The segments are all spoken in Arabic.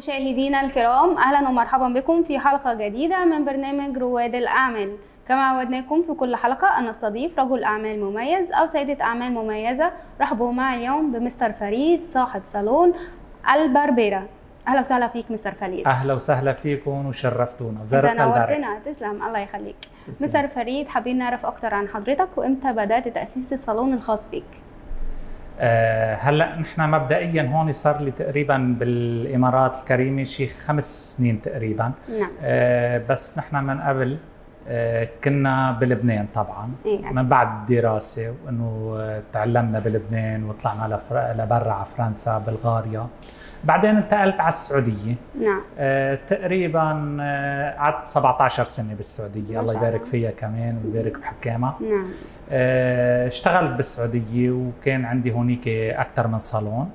مشاهدينا الكرام أهلا ومرحبا بكم في حلقة جديدة من برنامج رواد الأعمال. كما عودناكم في كل حلقة أن نستضيف رجل أعمال مميز أو سيدة أعمال مميزة رحبوا معي اليوم بمستر فريد صاحب صالون البربيرة. أهلا وسهلا فيك مستر فريد. أهلا وسهلا فيكم وشرفتونا. البركة. نورتنا. تسلم. الله يخليك. مستر فريد حابين نعرف أكتر عن حضرتك وإمتى بدأت تأسيس الصالون الخاص بك؟ هلا نحن مبدئيا هون صار لي تقريبا بالإمارات الكريمة شي خمس سنين تقريبا نعم آه بس نحن من قبل آه كنا بلبنان طبعا إيه. من بعد الدراسه وإنه آه، تعلمنا بلبنان وطلعنا. لبرا على فرنسا بلغاريا بعدين انتقلت على السعودية. نعم. آه، تقريبا آه، قعدت 17 سنة بالسعودية. الله يبارك. فيها كمان ويبارك بحكامها. نعم. آه، اشتغلت بالسعودية وكان عندي هونيك أكثر من صالون.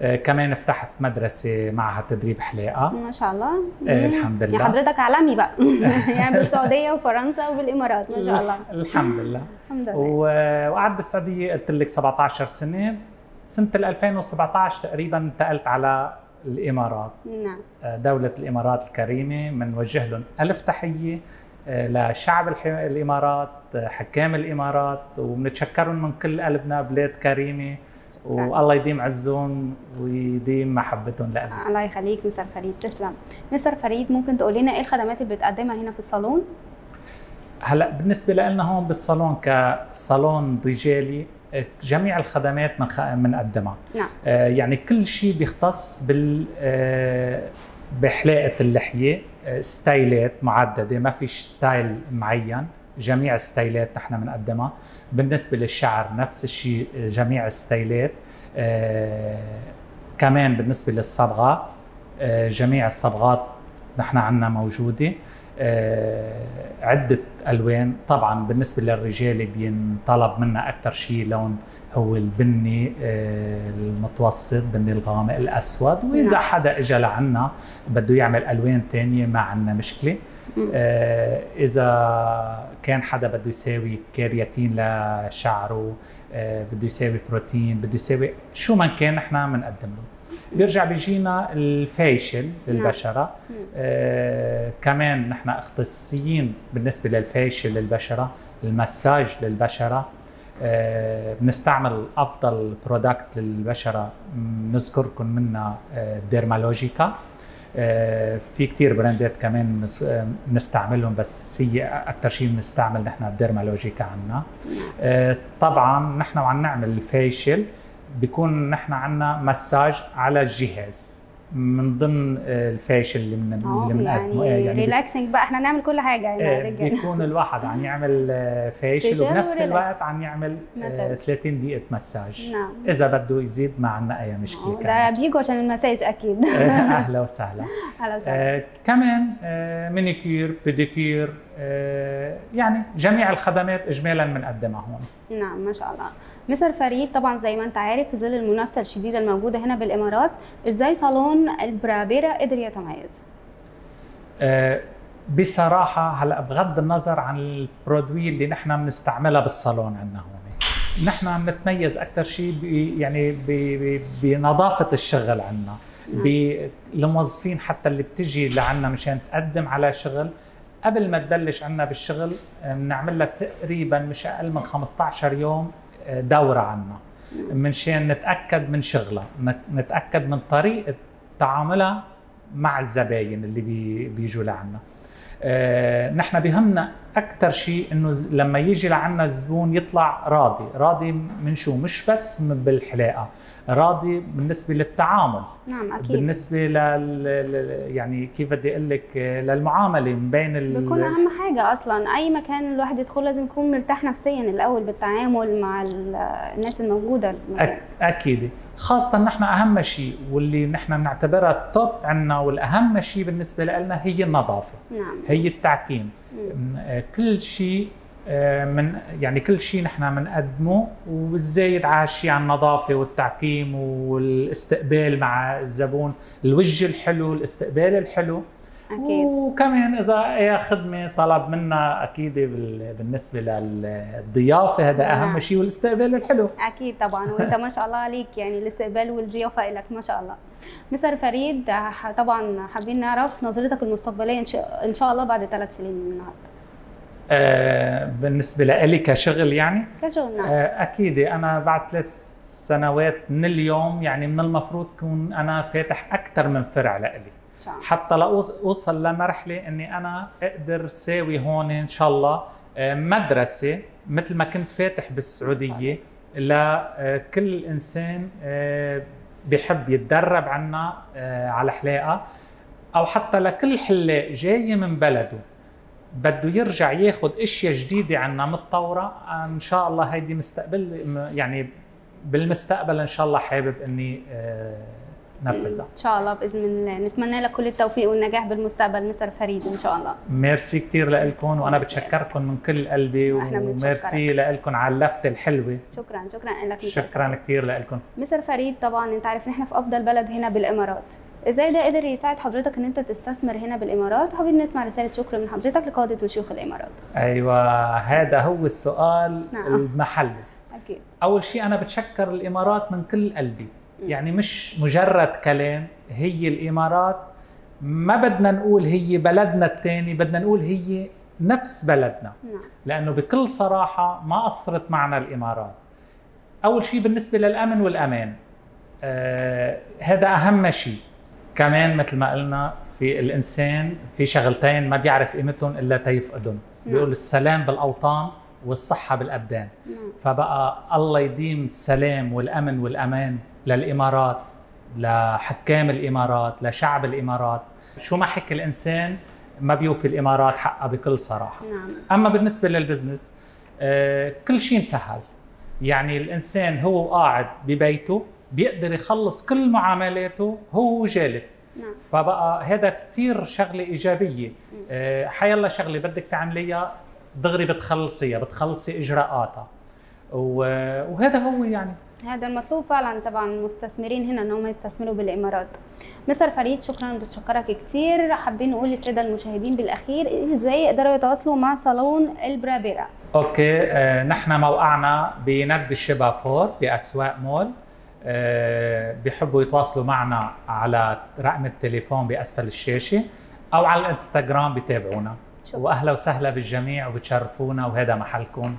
آه، كمان فتحت مدرسة معها تدريب حلاقة. ما شاء الله. آه،. الحمد يا لله حضرتك عالمي بقى. يعني بالسعودية وفرنسا وبالإمارات. ما شاء الله. الحمد لله. الحمد لله. وقعدت بالسعودية قلت لك 17 سنة. سنة ال 2017 تقريبا انتقلت على الإمارات. نعم. دولة الإمارات الكريمة بنوجه لهم ألف تحية آه، لشعب الإمارات آه، حكام الإمارات وبنتشكرهم من كل قلبنا بلاد كريمة. والله يديم عزهم ويديم محبتهم لنا. الله يخليك مستر فريد. تسلم. مستر فريد ممكن تقول لنا إيه الخدمات اللي بتقدمها هنا في الصالون؟ هلا بالنسبة لنا هون بالصالون كصالون رجالي آه، جميع الخدمات من بنقدمها نعم. آه، يعني كل شيء بيختص بال آه، بحلاقة اللحية آه، ستايلات متعددة. ما فيش ستايل معين. جميع الستايلات نحن بنقدمها بالنسبة للشعر نفس الشيء جميع الستايلات كمان بالنسبة للصبغة جميع الصبغات نحن عنا موجودة. عدة ألوان طبعا بالنسبة للرجال بينطلب منا أكثر شيء لون هو البني آه، المتوسط بني الغامق الأسود وإذا نعم. حدا إجا لعنا بده يعمل ألوان تانية ما عنا مشكلة. آه، إذا كان حدا بده يساوي كرياتين لشعره آه، بده يساوي بروتين بده يساوي شو ما كان نحن بنقدم له بيرجع بيجينا الفيشل للبشرة. مم. آه كمان نحن اختصاصيين بالنسبة للفيشل للبشرة المساج للبشرة. آه بنستعمل أفضل برودكت للبشرة نذكركم منها آه Dermalogica آه في كتير براندات كمان نس- آه، نستعملهم بس هي أكثر شيء بنستعمل نحن ال Dermalogica عنا. آه طبعا نحن وعم نعمل ال facial بيكون نحن عنا مساج على الجهاز من ضمن آه، ال facial اللي من اللي بنقدمه يعني, آه، بي- relaxing بقى. إحنا نعمل كل حاجة يعني بيكون الواحد عم يعمل facial وبنفس. الوقت عم يعمل مساج. 30 دقيقة مساج. نعم. إذا بده يزيد ما عندنا أي مشكلة ده بيجوا عشان المساج أكيد. أهلا وسهلا. أهلا وسهلا. آه، كمان آه، مينيكير بيديكير آه، يعني جميع الخدمات إجمالا بنقدمها هون. نعم ما شاء الله. مستر فريد طبعا زي ما انت عارف في ظل المنافسة الشديدة الموجودة هنا بالإمارات إزاي صالون البرابيرا قدر يتميز؟ آه، بصراحة هلا بغض النظر عن البرودوي اللي نحن بنستعملها بالصالون عندنا هون. نحن بنتميز أكثر شيء يعني ب- ب- بنظافة الشغل عندنا بالموظفين حتى اللي بتجي لعنا مشان تقدم على شغل. قبل ما تبلش عنا بالشغل آه، بنعمل لها تقريبا مش أقل من 15 يوم دورة عنا. منشان نتأكد من شغلها نت- نتأكد من طريقة تعاملها مع الزباين اللي بي بيجوا لعنا. نحن بهمنا أكثر شيء إنه لما يجي لعنا الزبون يطلع راضي. راضي من شو؟ مش بس من بالحلاقة. راضي بالنسبة للتعامل. نعم أكيد. بالنسبة لل يعني كيف بدي أقول لك آه، للمعاملة من بين ال- بيكون أهم حاجة أصلا. أي مكان الواحد يدخل لازم يكون مرتاح نفسيا الأول بالتعامل مع ال- الناس الموجودة. المكان. أك- أكيد. خاصة نحن أهم شيء واللي نحن بنعتبرها التوب عنا والأهم شيء بالنسبة لنا هي النظافة. نعم. هي التعقيم مم. م- آه، كل شيء آه، من يعني كل شيء نحن بنقدمه وبالزايد على الشيء على النظافة والتعقيم والاستقبال مع الزبون. الوجه الحلو الاستقبال الحلو. وكمان إذا أي خدمه طلب منا أكيد بال- بالنسبة للضيافة هذا نعم. أهم شيء والاستقبال الحلو. أكيد طبعا. وإنت ما شاء الله عليك يعني الاستقبال والضيافة لك ما شاء الله. مستر فريد طبعا حابين نعرف نظرتك المستقبلية إن شاء, الله بعد ثلاث سنين من النهارده آه بالنسبة لإلي كشغل يعني؟ كشغل نعم. آه أكيد. أنا بعد ثلاث سنوات من اليوم يعني من المفروض كون أنا فاتح أكثر من فرع لإلي. حتى لاوصل لمرحلة إني أنا أقدر ساوي هون إن شاء الله آه، مدرسة مثل ما كنت فاتح بالسعودية. لكل إنسان آه، بحب يتدرب عنا آه، على حلاقة. أو حتى لكل حلاق جاي من بلده بده يرجع ياخذ أشياء جديدة عنا متطوره إن شاء الله هيدي مستقبل يعني بالمستقبل إن شاء الله حابب إني آه، نفذها. إن شاء الله بإذن الله. نتمنى لك كل التوفيق والنجاح بالمستقبل مستر فريد إن شاء الله. ميرسي كثير لكم وأنا بتشكركم من كل قلبي. وميرسي لكم على اللفته الحلوة. شكرا شكرا لك شكرا كثير لكم مستر فريد طبعا أنت عارف ان إحنا في أفضل بلد هنا بالإمارات. إزاي ده قدر يساعد حضرتك إن أنت تستثمر هنا بالإمارات؟ حابين نسمع رسالة شكر من حضرتك لقاده وشيوخ الإمارات. أيوه هذا هو السؤال نعم. المحلي. أكيد. أول شيء أنا بتشكر الإمارات من كل قلبي. يعني مش مجرد كلام هي الإمارات. ما بدنا نقول هي بلدنا الثاني بدنا نقول هي نفس بلدنا. نعم. لأنه بكل صراحة ما قصرت معنا الإمارات. أول شيء بالنسبة للأمن والأمان آه هذا أهم شيء كمان مثل ما قلنا في الإنسان في شغلتين ما بيعرف قيمتهم إلا تيفقدهم نعم. بيقول السلام بالأوطان والصحة بالأبدان. نعم. فبقى الله يديم السلام والأمن والأمان للإمارات لحكام الإمارات لشعب الإمارات. شو ما حكي الإنسان ما بيوفي الإمارات حقها بكل صراحة. نعم. أما بالنسبة للبزنس آه، كل شيء مسهل يعني الإنسان هو قاعد ببيته بيقدر يخلص كل معاملاته هو جالس. نعم. فبقى هذا كثير شغلة إيجابية. آه، حيلا شغلة بدك تعمليها دغري بتخلصيها بتخلصي إجراءاتها. وهذا هو يعني. هذا المطلوب فعلا طبعا المستثمرين هنا ان هم يستثمروا بالإمارات. مستر فريد شكرا بتشكرك كتير. حابين نقول للسادة المشاهدين بالأخير إزاي يقدروا يتواصلوا مع صالون البرابيرا okay آه نحن موقعنا بند الشبا four بأسواق مول. آه بيحبوا يتواصلوا معنا على رقم التليفون بأسفل الشاشة أو على الإنستغرام بيتابعونا شكرا. واهلا وسهلا بالجميع وبتشرفونا وهذا محلكم.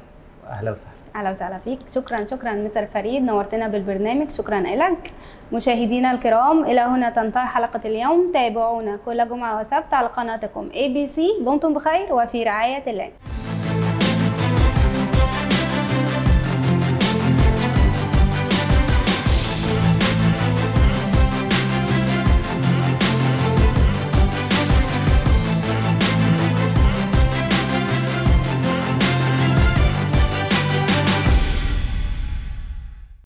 أهلا وسهلا. أهلا وسهلا فيك. شكرا شكرا مستر فريد نورتنا بالبرنامج. شكرا لك. مشاهدينا الكرام إلى هنا تنتهي حلقة اليوم. تابعونا كل جمعة وسبت على قناتكم اي بي سي دمتم بخير وفي رعاية الله.